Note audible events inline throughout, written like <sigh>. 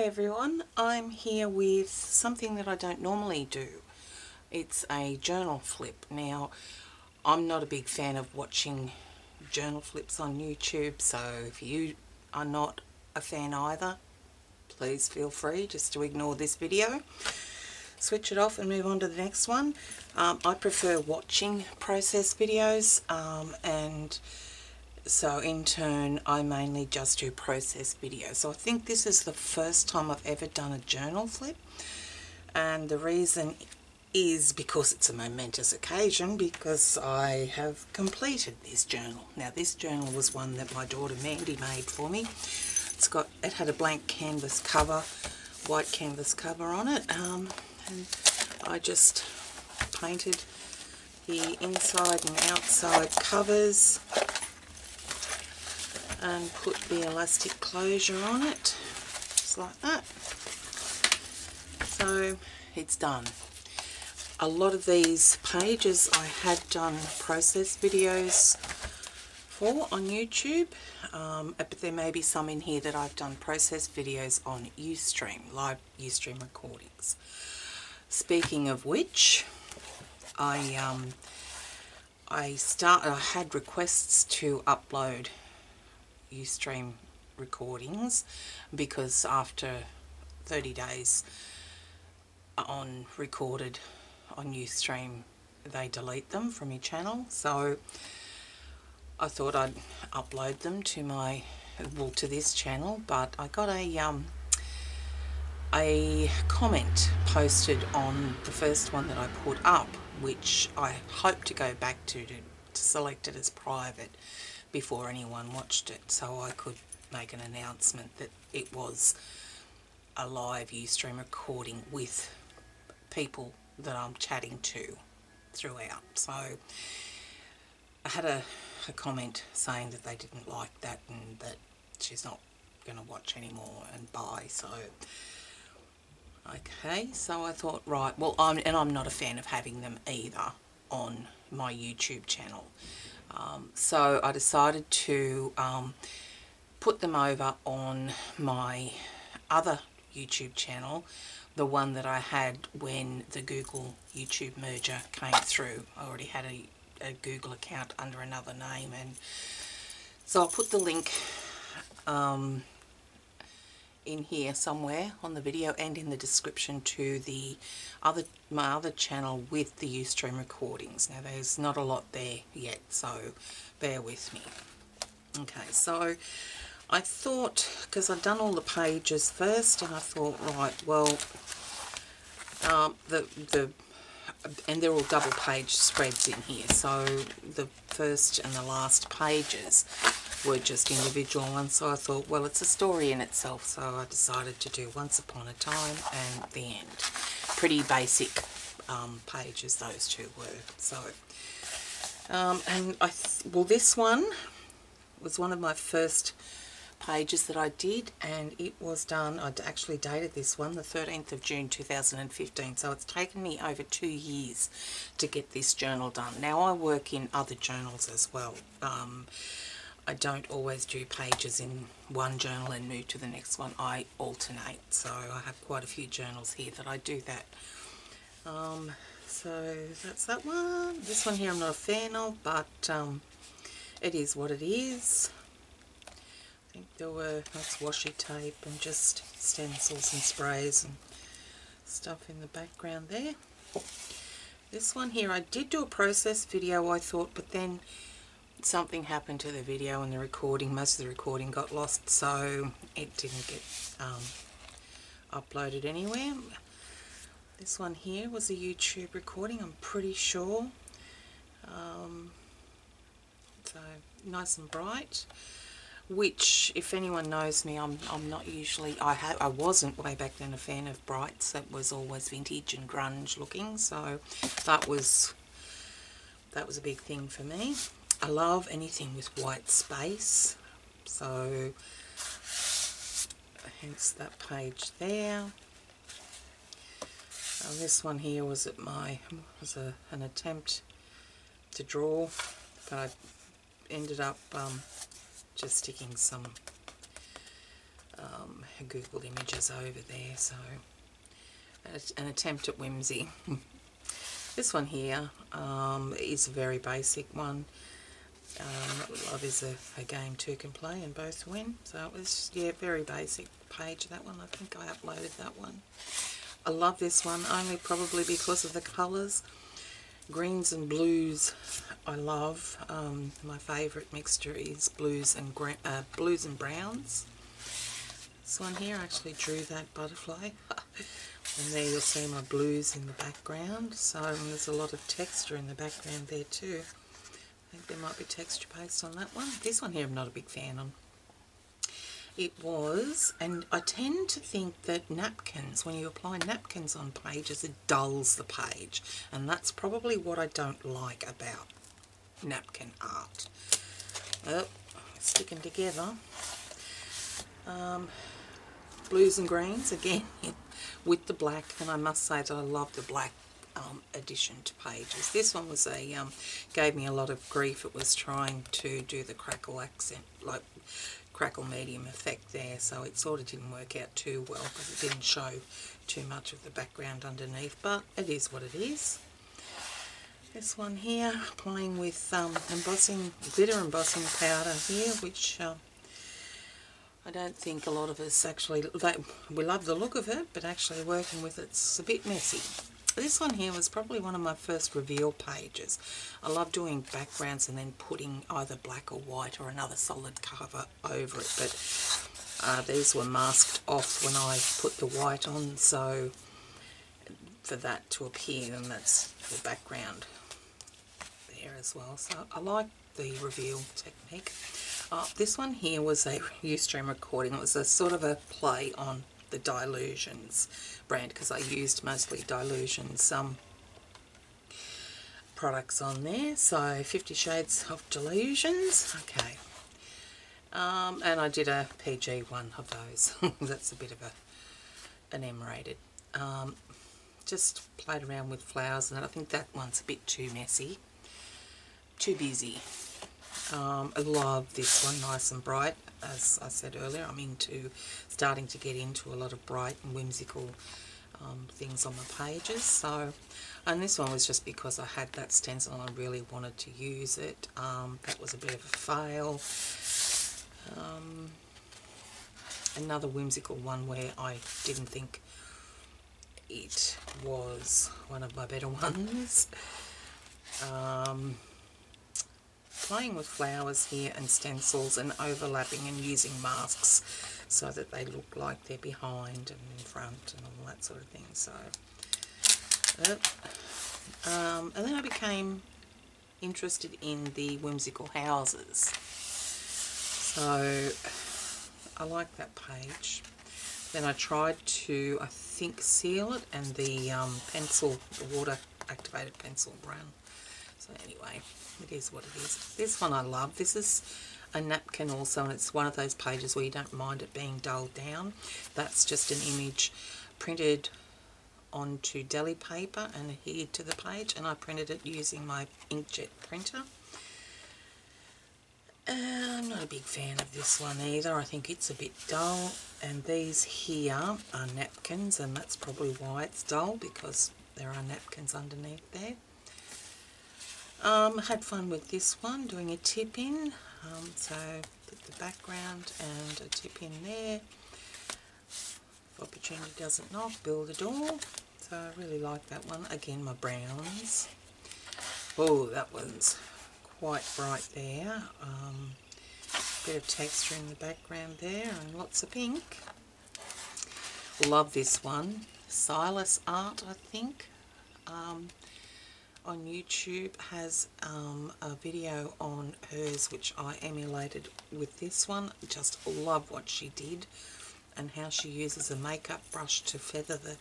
Hi everyone, I'm here with something that I don't normally do. It's a journal flip. Now, I'm not a big fan of watching journal flips on YouTube, so if you are not a fan either, please feel free just to ignore this video. Switch it off and move on to the next one. Um, I prefer watching process videos um, and so in turn I mainly just do process videos. So I think this is the first time I've ever done a journal flip. And the reason is because it's a momentous occasion because I have completed this journal. Now this journal was one that my daughter Mandy made for me. It's got it had a blank canvas cover white canvas cover on it um, and I just painted the inside and outside covers and put the elastic closure on it. Just like that. So it's done. A lot of these pages I had done process videos for on YouTube um, but there may be some in here that I've done process videos on Ustream live Ustream recordings. Speaking of which I um, I start I had requests to upload Ustream recordings because after 30 days on recorded on Ustream they delete them from your channel. So I thought I'd upload them to my well to this channel but I got a um a comment posted on the first one that I put up which I hope to go back to to, to select it as private before anyone watched it so I could make an announcement that it was a live Ustream recording with people that I'm chatting to throughout. So I had a, a comment saying that they didn't like that and that she's not going to watch anymore and buy. So okay, so I thought right, well I'm and I'm not a fan of having them either on my YouTube channel. Um, so I decided to um, put them over on my other YouTube channel, the one that I had when the Google YouTube merger came through. I already had a, a Google account under another name and so I'll put the link um, in here somewhere on the video and in the description to the other my other channel with the Ustream recordings. Now there's not a lot there yet so bear with me. Okay so I thought because I'd done all the pages first and I thought right well um, the the and they're all double page spreads in here so the first and the last pages were just individual ones so I thought well it's a story in itself so I decided to do Once Upon a Time and The End pretty basic um, pages those two were so um, and I well this one was one of my first pages that I did and it was done, I'd actually dated this one the 13th of June 2015 so it's taken me over two years to get this journal done. Now I work in other journals as well. Um, I don't always do pages in one journal and move to the next one. I alternate so I have quite a few journals here that I do that. Um, so that's that one. This one here I'm not a fan of but um, it is what it is. I think there were that's washi tape and just stencils and sprays and stuff in the background there. This one here, I did do a process video I thought, but then something happened to the video and the recording. Most of the recording got lost, so it didn't get um, uploaded anywhere. This one here was a YouTube recording, I'm pretty sure. Um, so nice and bright which if anyone knows me I'm, I'm not usually I ha I wasn't way back then a fan of brights that was always vintage and grunge looking so that was that was a big thing for me I love anything with white space so hence that page there and this one here was at my was a, an attempt to draw but I ended up um, just sticking some um, Google images over there, so an attempt at whimsy. <laughs> this one here um, is a very basic one. Um, Love is a, a, game two can play and both win. So it was, yeah, very basic page, that one. I think I uploaded that one. I love this one, only probably because of the colours. Greens and blues I love. Um, my favourite mixture is blues and uh, blues and browns. This one here, I actually drew that butterfly. <laughs> and there you'll see my blues in the background. So there's a lot of texture in the background there too. I think there might be texture paste on that one. This one here I'm not a big fan on. It was, and I tend to think that napkins, when you apply napkins on pages, it dulls the page. And that's probably what I don't like about napkin art. Oh, sticking together. Um, blues and greens again <laughs> with the black and I must say that I love the black um, addition to pages. This one was a um, gave me a lot of grief. It was trying to do the crackle accent, like crackle medium effect there, so it sort of didn't work out too well because it didn't show too much of the background underneath, but it is what it is. This one here, playing with um, embossing, glitter embossing powder here, which uh, I don't think a lot of us actually, they, we love the look of it, but actually working with it's a bit messy. This one here was probably one of my first reveal pages. I love doing backgrounds and then putting either black or white or another solid cover over it, but uh, these were masked off when I put the white on, so for that to appear, and that's the background there as well. So I like the reveal technique. Uh, this one here was a <laughs> Ustream recording. It was a sort of a play on the Dylusions brand because I used mostly Dylusions um, products on there. So Fifty Shades of Dylusions. Okay. Um, and I did a PG one of those. <laughs> That's a bit of a an M-rated. Um, just played around with flowers and I think that one's a bit too messy. Too busy. Um, I love this one, nice and bright. As I said earlier, I'm into starting to get into a lot of bright and whimsical um, things on my pages. So, and this one was just because I had that stencil and I really wanted to use it. Um, that was a bit of a fail. Um, another whimsical one where I didn't think it was one of my better <laughs> ones. Um, playing with flowers here and stencils and overlapping and using masks so that they look like they're behind and in front and all that sort of thing. So, um, and then I became interested in the whimsical houses. So I like that page. Then I tried to, I think, seal it and the um, pencil, the water activated pencil ran. So anyway, it is what it is. This one I love. This is a napkin also and it's one of those pages where you don't mind it being dulled down. That's just an image printed onto deli paper and adhered to the page and I printed it using my inkjet printer. Uh, I'm not a big fan of this one either. I think it's a bit dull. And these here are napkins, and that's probably why it's dull, because there are napkins underneath there. Um, had fun with this one, doing a tip in. Um, so put the background and a tip in there. If opportunity doesn't knock, build a door. So I really like that one. Again, my browns. Oh, that one's quite bright there. Um, bit of texture in the background there and lots of pink. Love this one. Silas Art, I think. Um, on YouTube has um, a video on hers which I emulated with this one. Just love what she did and how she uses a makeup brush to feather the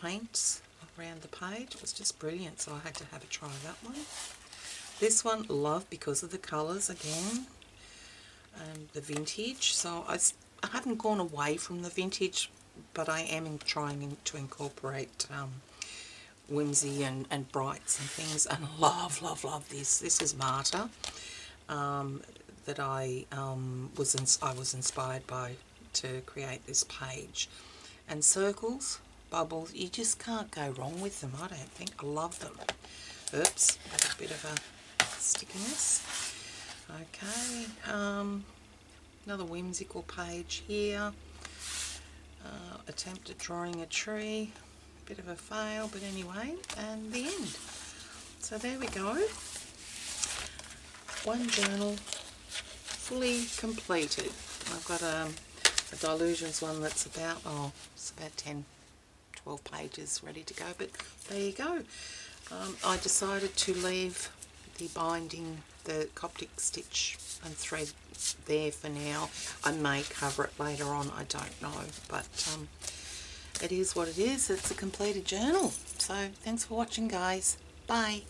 paints around the page. It was just brilliant so I had to have a try that one. This one love because of the colours again and the vintage so I, I haven't gone away from the vintage but I am trying to incorporate um, whimsy and, and brights and things and love, love, love this. This is Marta um, that I um, was I was inspired by to create this page. And circles, bubbles, you just can't go wrong with them, I don't think. I love them. Oops, a bit of a stickiness. Okay, um, another whimsical page here. Uh, attempt at drawing a tree. Bit of a fail, but anyway, and the end. So there we go. One journal fully completed. I've got um, a Dylusions one that's about, oh, it's about 10, 12 pages ready to go, but there you go. Um, I decided to leave the binding, the Coptic stitch and thread there for now. I may cover it later on, I don't know, but um, it is what it is. It's a completed journal. So thanks for watching guys. Bye.